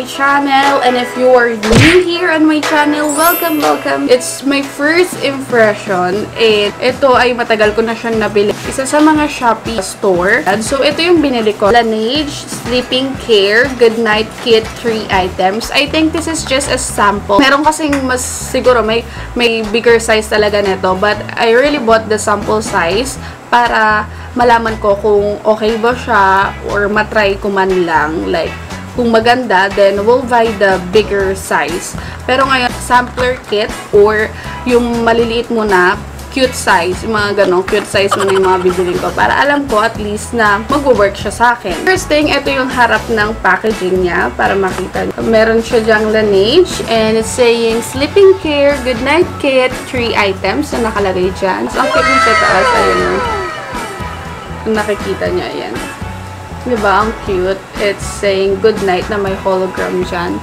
my channel. And if you are new here on my channel, welcome, welcome. It's my first impression. And ito ay matagal ko na siyang nabili. Isa sa mga Shopee store. And so, ito yung binili ko. Laneige Sleeping Care Good Night Kit 3 items. I think this is just a sample. Meron kasing mas siguro may, may bigger size talaga nito. But I really bought the sample size para malaman ko kung okay ba siya or matry ko man lang. Like, kung maganda, then we'll buy the bigger size. Pero ngayon, sampler kit or yung maliliit muna, cute size, yung mga ganong cute size muna yung mga bibilin ko para alam ko at least na mag-work siya sa akin. First thing, ito yung harap ng packaging niya para makita. Meron siya dyang Laneige and it's saying Sleeping Care Good Night Kit 3 items na nakalagay dyan. So, ang cute yung sa taas, ayun nakikita niya, ayan. Diba? Ang cute. It's saying good night na may hologram dyan.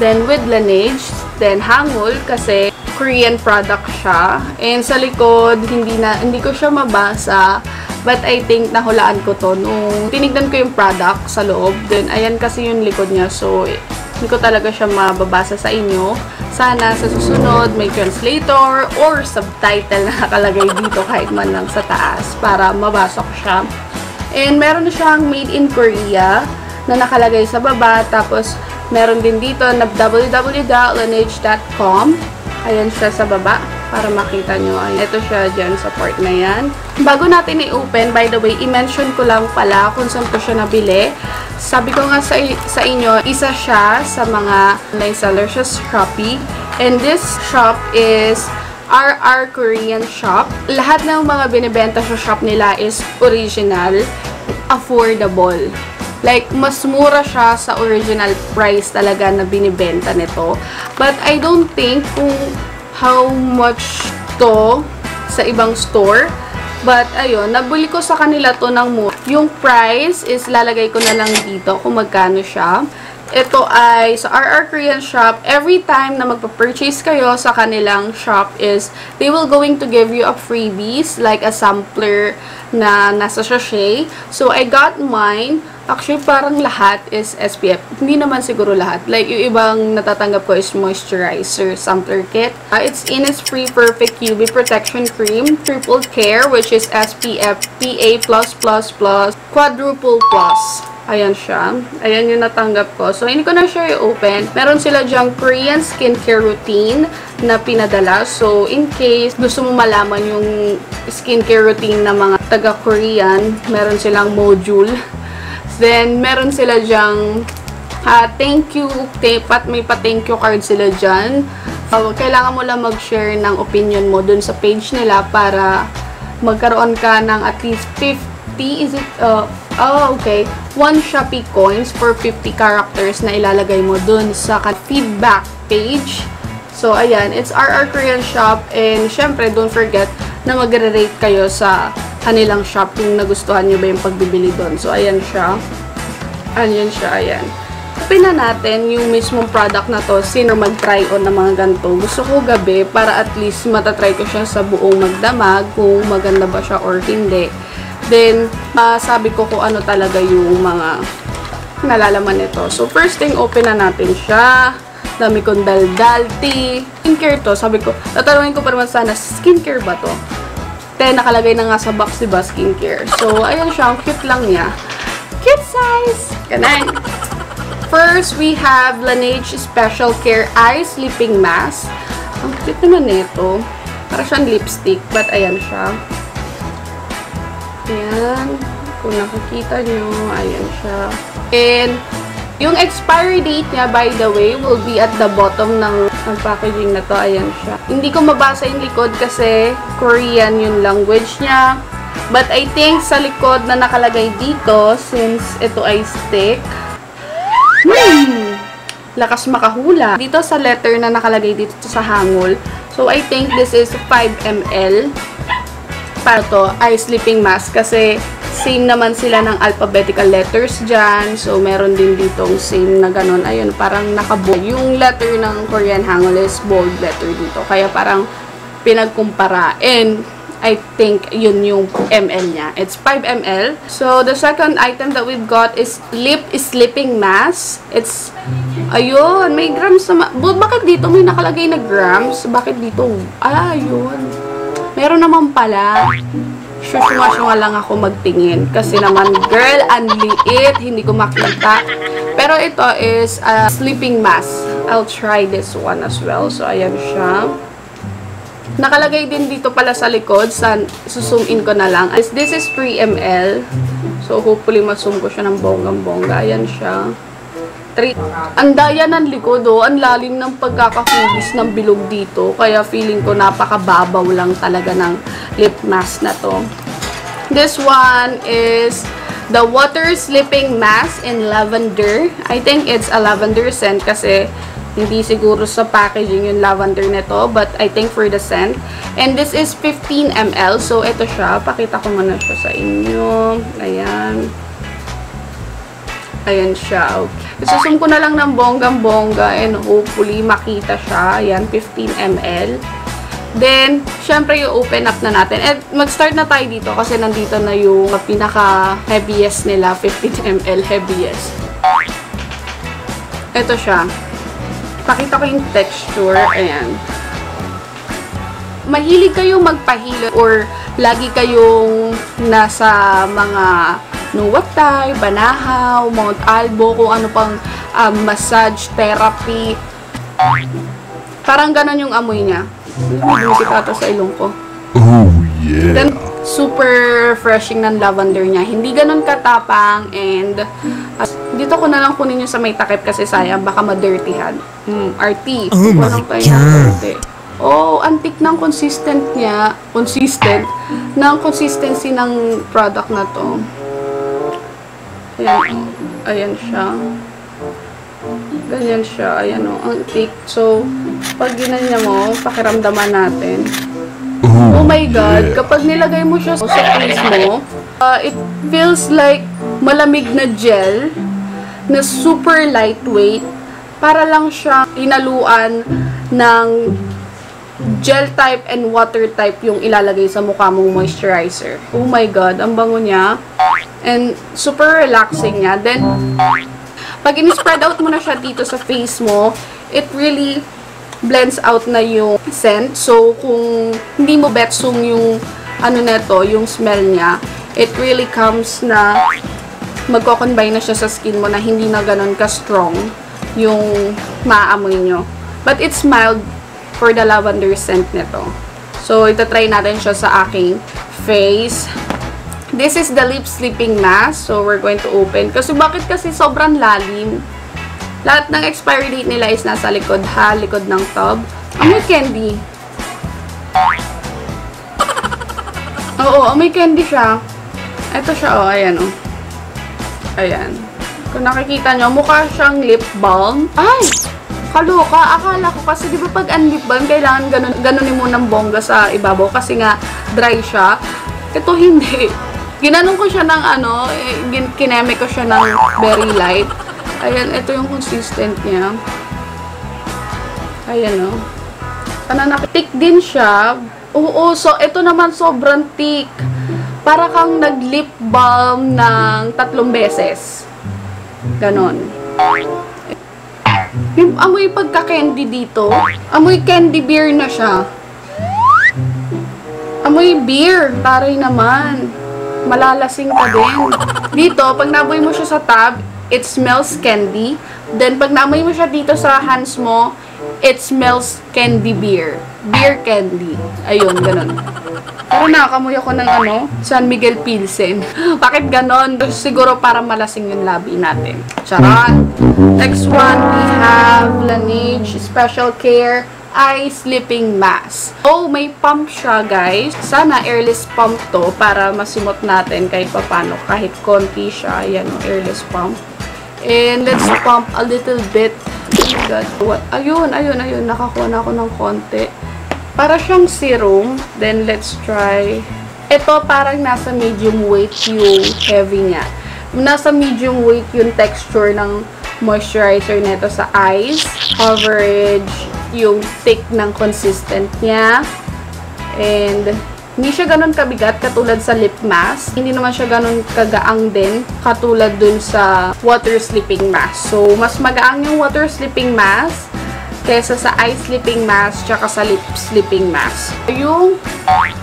Then, with Laneige, then hangul kasi Korean product siya. And sa likod, hindi na hindi ko siya mabasa. But I think nahulaan ko to nung tinignan ko yung product sa loob. Then, ayan kasi yung likod niya. So, hindi ko talaga siya mababasa sa inyo. Sana sa susunod may translator or subtitle na nakalagay dito kahit man lang sa taas para mabasa ko siya. And meron na siyang made in Korea na nakalagay sa baba. Tapos meron din dito na www.laneige.com. Ayan siya sa baba para makita nyo. Ayan, ito siya dyan sa part na yan. Bago natin i-open, by the way, i-mention ko lang pala kung saan ko siya nabili. Sabi ko nga sa, sa inyo, isa siya sa mga online sellers sa Shopee. And this shop is RR Korean Shop. Lahat ng mga binibenta sa shop nila is original, affordable. Like, mas mura siya sa original price talaga na binibenta nito. But I don't think kung how much to sa ibang store. But, ayun, nabuli ko sa kanila to ng mura. Yung price is lalagay ko na lang dito kung magkano siya. Ito ay sa RR Korean Shop. Every time na magpa-purchase kayo sa kanilang shop is they will going to give you a freebies like a sampler na nasa sachet. So, I got mine. Actually, parang lahat is SPF. Hindi naman siguro lahat. Like, yung ibang natatanggap ko is moisturizer sampler kit. Uh, it's Innisfree Perfect UV Protection Cream, Triple Care, which is SPF PA+++, Quadruple Plus. Ayan siya. Ayan yung natanggap ko. So, hindi ko na siya i-open. Meron sila dyang Korean skincare routine na pinadala. So, in case gusto mo malaman yung skincare routine ng mga taga-Korean, meron silang module. Then, meron sila dyang uh, thank you, pat may pa-thank you card sila dyan. Uh, kailangan mo lang mag-share ng opinion mo dun sa page nila para magkaroon ka ng at least 50, is it, uh, oh, okay, one Shopee coins for 50 characters na ilalagay mo dun sa feedback page. So, ayan, it's RR Korean Shop and syempre, don't forget na magre-rate kayo sa kanilang shop kung nagustuhan nyo ba yung pagbibili doon. So, ayan siya. Ayan siya, ayan. Open na natin yung mismong product na to, sino mag-try on ng mga ganito. Gusto ko gabi para at least matatry ko siya sa buong magdamag kung maganda ba siya or hindi. Then, uh, sabi ko kung ano talaga yung mga nalalaman nito. So, first thing, open na natin siya. Dami kong daldal, tea. Skincare to. Sabi ko, tatanungin ko pa naman sana, skincare ba to? Then, nakalagay na nga sa box, diba, skincare. So, ayun siya. Ang cute lang niya. Cute size! Ganun. First, we have Laneige Special Care Eye Sleeping Mask. Ang cute naman nito. Para siyang lipstick, but ayan siya. Ayan. Kung nakikita nyo, ayan siya. And, yung expiry date niya, by the way, will be at the bottom ng, ng packaging na to. Ayan siya. Hindi ko mabasa yung likod kasi Korean yung language niya. But I think sa likod na nakalagay dito, since ito ay stick, hmm, lakas makahula. Dito sa letter na nakalagay dito sa hangul, so I think this is 5 ml para to ay sleeping mask kasi same naman sila ng alphabetical letters dyan. So, meron din ditong same na ganun. Ayun, parang nakabold. Yung letter ng Korean Hangul is bold letter dito. Kaya parang pinagkumpara. And, I think yun yung ml niya. It's 5 ml. So, the second item that we've got is lip sleeping mask. It's, ayun, may grams na, bakit dito may nakalagay na grams? Bakit dito? Ah, ayun. Meron naman pala. Shushunga-shunga lang ako magtingin. Kasi naman, girl, ang liit. Hindi ko makita. Pero ito is a sleeping mask. I'll try this one as well. So, ayan siya. Nakalagay din dito pala sa likod. Sa, suzoom in ko na lang. This is 3 ml. So, hopefully, masum ko siya ng bonggang-bongga. Ayan siya. 3. Ang daya ng likod, oh. Ang lalim ng pagkakahugis ng bilog dito. Kaya feeling ko napakababaw lang talaga ng lip mask na to. This one is the water sleeping mask in lavender. I think it's a lavender scent kasi hindi siguro sa packaging yung lavender nito, but I think for the scent. And this is 15 ml. So, ito siya. Pakita ko muna siya sa inyo. Ayan. Ayan siya. Okay. Isusum ko na lang ng bonggang-bongga and hopefully makita siya. Ayan, 15 ml. Then, syempre yung open up na natin. And mag-start na tayo dito kasi nandito na yung pinaka-heaviest nila, 15 ml heaviest. Ito siya pakita ko yung texture. Ayan. Mahilig kayo magpahilo or lagi kayong nasa mga Nuwatay, Banahaw, Mount Albo, kung ano pang um, massage therapy. Parang ganon yung amoy niya. Music ata sa ilong ko. Oh, yeah. Then, super refreshing ng lavender niya. Hindi ganon katapang and uh, dito ko na lang kunin yung sa may takip kasi sayang baka ma-dirtyhan. Hmm, RT. Oh my Walang ng God. Oh, antik ng consistent niya. Consistent. ng consistency ng product na to. Ayan. Ayan siya. Ganyan siya. Ayan o. Ang thick. So, pag ginanya mo, pakiramdaman natin. Oh my God, kapag nilagay mo siya sa face mo, uh, it feels like malamig na gel na super lightweight. Para lang siya inaluan ng gel type and water type yung ilalagay sa mukha mong moisturizer. Oh my God, ang bango niya. And super relaxing niya. Then, pag in-spread out mo na siya dito sa face mo, it really blends out na yung scent. So, kung hindi mo betsong yung ano neto, yung smell niya, it really comes na magko-combine na siya sa skin mo na hindi na ganun ka-strong yung maamoy nyo. But it's mild for the lavender scent nito. So, itatry natin siya sa aking face. This is the lip sleeping mask. So, we're going to open. Kasi bakit kasi sobrang lalim? Lahat ng expiry date nila is nasa likod ha, likod ng tub. Amoy candy. Oo, amoy candy siya. Ito siya, oh, ayan, oh. Ayan. Kung nakikita nyo, mukha siyang lip balm. Ay! Kaloka, akala ko kasi di ba pag ang lip balm, kailangan ganun, ganunin mo ng bongga sa ibabaw kasi nga dry siya. Ito hindi. Ginanong ko siya ng ano, eh, kineme ko siya ng very light. Ayan, ito yung consistent niya. Ayan, oh. Pananaktik din siya. Oo, so ito naman sobrang thick. Para kang nag-lip balm ng tatlong beses. Ganon. Amoy pagka-candy dito, amoy candy beer na siya. Amoy beer. Taray naman. Malalasing ka din. Dito, pag naboy mo siya sa tab, it smells candy. Then, pag naamoy mo siya dito sa hands mo, it smells candy beer. Beer candy. Ayun, ganun. Pero nakakamoy ako ng ano, San Miguel Pilsen. Bakit ganon? Siguro para malasing yung labi natin. Charot! Next one, we have Laneige Special Care Eye Sleeping Mask. Oh, may pump siya, guys. Sana airless pump to para masimot natin kahit papano. Kahit konti siya. Ayan, oh, airless pump. And let's pump a little bit. Oh God. What? Ayun, ayun, ayun. Nakakuha na ako ng konti. Para siyang serum. Then, let's try. Ito, parang nasa medium weight yung heavy niya. Nasa medium weight yung texture ng moisturizer nito sa eyes. Coverage, yung thick ng consistent niya. And, Hindi siya ganun kabigat katulad sa lip mask. Hindi naman siya ganun kagaang din katulad dun sa water sleeping mask. So, mas magaang yung water sleeping mask kesa sa eye sleeping mask tsaka sa lip sleeping mask. Yung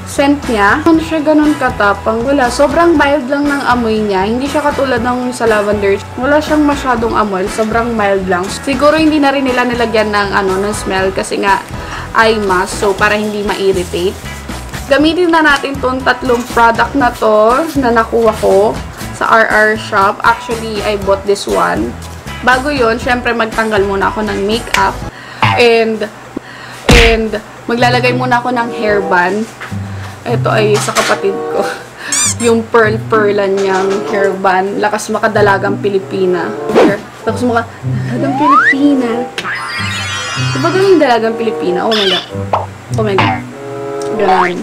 scent niya, hindi siya ganun katapang. Wala, sobrang mild lang ng amoy niya. Hindi siya katulad ng sa lavender. Wala siyang masyadong amoy, sobrang mild lang. Siguro hindi na rin nila nilagyan ng ano, ng smell kasi nga eye mask, so para hindi ma-irritate. Gamitin na natin tong tatlong product na to na nakuha ko sa RR shop. Actually, I bought this one. Bago yon syempre magtanggal muna ako ng makeup. And, and, maglalagay muna ako ng hairband. Ito ay sa kapatid ko. Yung pearl-pearlan niyang hairband. Lakas makadalagang Pilipina. Lakas makadalagang Pilipina. Diba ganun dalagang Pilipina? Oh my God. Oh my God. Ganun.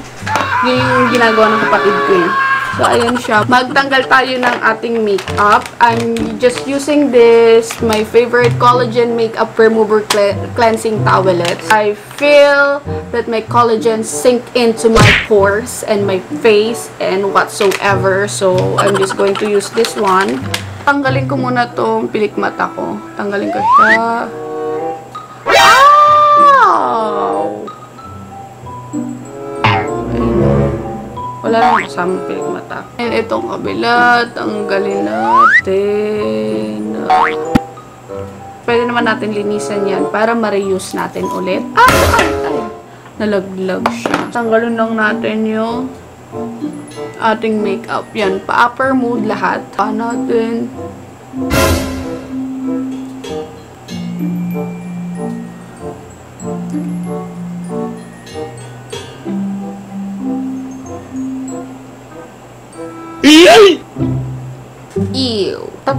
Yun yung ginagawa ng kapatid ko eh. So, ayan siya. Magtanggal tayo ng ating makeup. I'm just using this, my favorite collagen makeup remover cle cleansing towelette. I feel that my collagen sink into my pores and my face and whatsoever. So, I'm just going to use this one. Tanggalin ko muna tong pilik mata ko. Tanggalin ko siya. Wala lang kasama pilik mata. And itong kabila, tanggalin natin. Pwede naman natin linisan yan para ma-reuse natin ulit. Ah! Ay. Nalaglag siya. Tanggalin lang natin yung ating makeup. Yan, pa-upper mood lahat. Pa natin.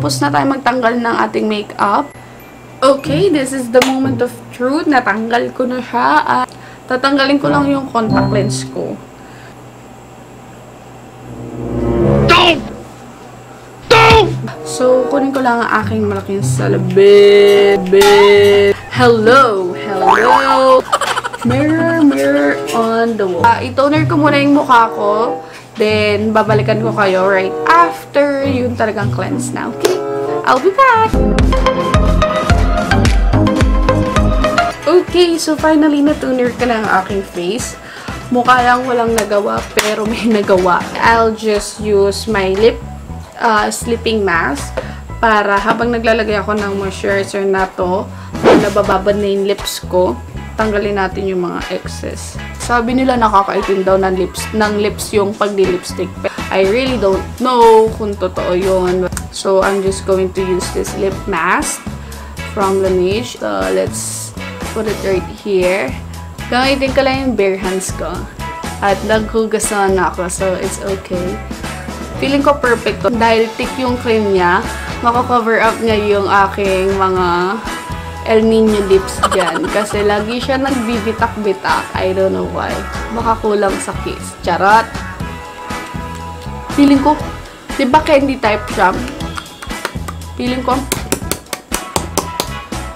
Tapos na tayo magtanggal ng ating makeup. Okay, this is the moment of truth. Natanggal ko na siya. At tatanggalin ko lang yung contact lens ko. So, kunin ko lang ang aking malaking salabi. Hello! Hello! Mirror, mirror on the wall. Uh, itoner ko muna yung mukha ko. Then, babalikan ko kayo right after yung talagang cleanse na. Okay? I'll be back! Okay, so finally, natuner ko na ang aking face. Mukha lang walang nagawa, pero may nagawa. I'll just use my lip uh, sleeping mask para habang naglalagay ako ng moisturizer na to, na nabababad na yung lips ko, tanggalin natin yung mga excess. Sabi nila nakakaitim daw ng lips, ng lips yung pagdi-lipstick. I really don't know kung totoo yun. So, I'm just going to use this lip mask from Laneige. So, let's put it right here. Gamitin ko lang yung bare hands ko. At naghugas na ako, so it's okay. Feeling ko perfect to. Dahil thick yung cream niya, mako-cover up niya yung aking mga El Nino lips dyan. Kasi lagi siya nagbibitak-bitak. I don't know why. Baka kulang sa kiss. Charot! Feeling ko, di ba candy type siya? Feeling ko,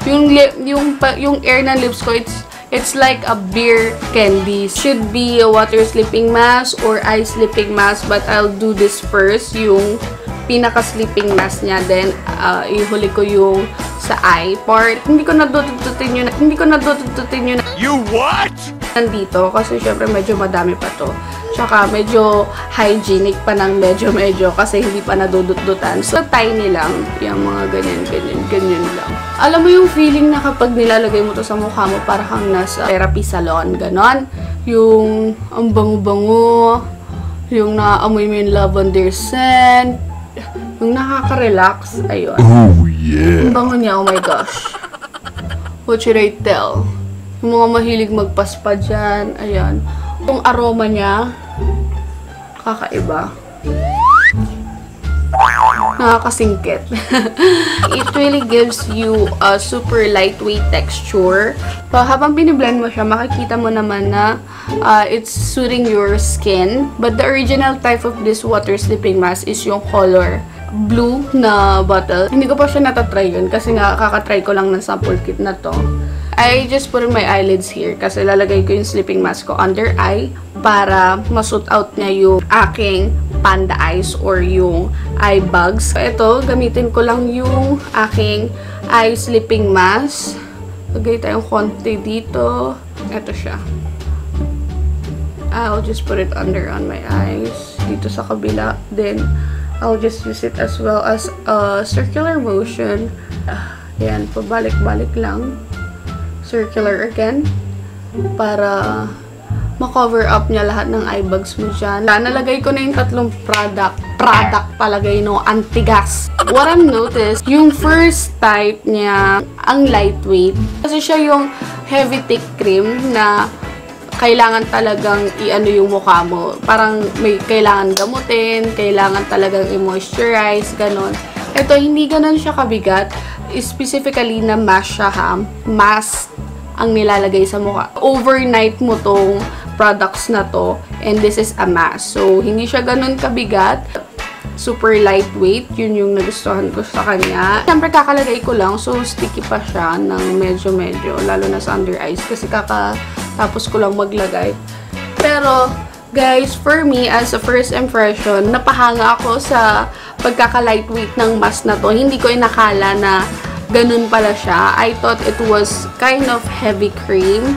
yung, yung, yung air ng lips ko, it's It's like a beer candy. Should be a water sleeping mask or eye sleeping mask. But I'll do this first. Yung pinaka-sleeping mask niya. Then, uh, ihuli ko yung sa eye part. Hindi ko nadudututin yun. Hindi ko nadudututin yun. You what? Nandito. Kasi syempre medyo madami pa to. Tsaka medyo hygienic pa ng medyo medyo kasi hindi pa nadudut-dutan. So, tiny lang. Yung mga ganyan, ganyan, ganyan lang. Alam mo yung feeling na kapag nilalagay mo to sa mukha mo, para kang nasa therapy salon, ganon. Yung ang bango-bango, yung naamoy mo yung lavender scent, yung nakaka-relax, ayun. Yeah. Ang bango niya, oh my gosh. What should I tell? Yung mga mahilig magpaspa dyan, ayan. Yung aroma niya, kakaiba. Nakakasingkit. It really gives you a super lightweight texture. So, habang biniblend mo siya, makikita mo naman na uh, it's suiting your skin. But the original type of this water sleeping mask is yung color blue na bottle. Hindi ko pa siya natatry yun kasi nga kakatry ko lang ng sample kit na to. I just put in my eyelids here kasi lalagay ko yung sleeping mask ko under eye para masuit out niya yung aking panda eyes or yung eye bags. Ito, gamitin ko lang yung aking eye sleeping mask. Lagay tayong konti dito. Ito siya. I'll just put it under on my eyes. Dito sa kabila. Then, I'll just use it as well as a circular motion. Uh, yan, pabalik-balik lang. Circular again. Para ma-cover up niya lahat ng eye bags mo dyan. Nalagay ko na yung tatlong product. Product palagay no, antigas. What I've noticed, yung first type niya, ang lightweight. Kasi siya yung heavy thick cream na kailangan talagang i-ano yung mukha mo. Parang may kailangan gamutin, kailangan talagang i-moisturize, ganon. Ito, hindi ganon siya kabigat. Specifically na mask siya ha. Mask ang nilalagay sa mukha. Overnight mo tong products na to and this is a mask. So, hindi siya ganon kabigat. Super lightweight. Yun yung nagustuhan ko sa kanya. Siyempre, kakalagay ko lang. So, sticky pa siya ng medyo-medyo. Lalo na sa under eyes. Kasi kakatapos ko lang maglagay. Pero, guys, for me, as a first impression, napahanga ako sa pagkaka-lightweight ng mask na to. Hindi ko inakala na ganun pala siya. I thought it was kind of heavy cream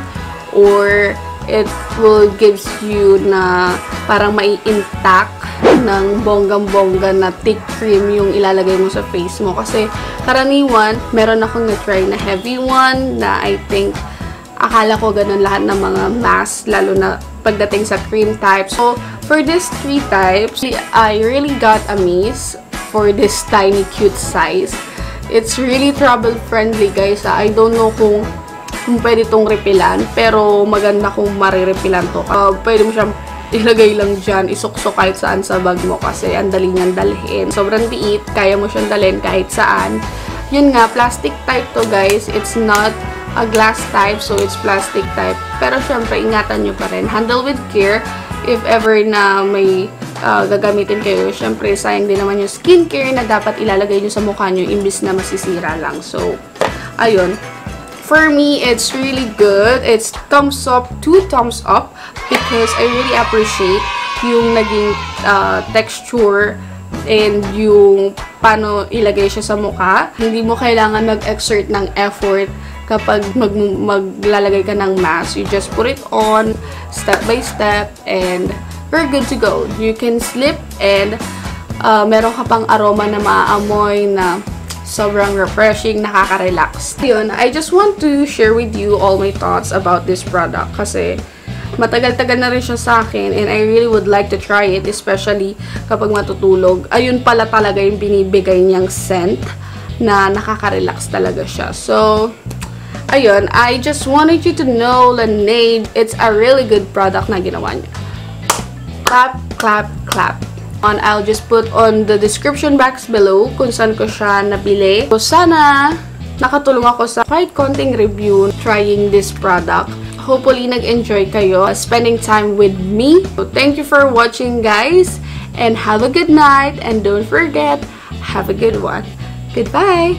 or it will gives you na parang may intact ng bonggang-bongga na thick cream yung ilalagay mo sa face mo. Kasi karaniwan, meron akong na-try na heavy one na I think akala ko ganun lahat ng mga mask, lalo na pagdating sa cream type. So, for these three types, I really got amazed for this tiny cute size. It's really travel-friendly, guys. I don't know kung kung pwede itong repilan. Pero maganda kung marirepilan to. Uh, pwede mo siyang ilagay lang dyan, isuksok kahit saan sa bag mo kasi ang dali niyang dalhin. Sobrang tiit, kaya mo siyang dalhin kahit saan. Yun nga, plastic type to guys. It's not a glass type, so it's plastic type. Pero syempre, ingatan nyo pa rin. Handle with care if ever na may uh, gagamitin kayo. Syempre, sayang din naman yung skincare na dapat ilalagay nyo sa mukha nyo imbis na masisira lang. So, ayun. For me, it's really good. It's thumbs up, two thumbs up because I really appreciate yung naging uh, texture and yung paano ilagay siya sa mukha. Hindi mo kailangan mag-exert ng effort kapag mag maglalagay ka ng mask. You just put it on step by step and you're good to go. You can slip and uh, meron ka pang aroma na maaamoy na sobrang refreshing, nakaka-relax. Yun, I just want to share with you all my thoughts about this product kasi matagal-tagal na rin siya sa akin and I really would like to try it especially kapag matutulog. Ayun pala talaga yung binibigay niyang scent na nakaka-relax talaga siya. So, ayun, I just wanted you to know Laneige, it's a really good product na ginawa niya. Clap, clap, clap on, I'll just put on the description box below kung saan ko siya nabili. So, sana nakatulong ako sa kahit konting review trying this product. Hopefully, nag-enjoy kayo spending time with me. So, thank you for watching, guys. And have a good night. And don't forget, have a good one. Goodbye.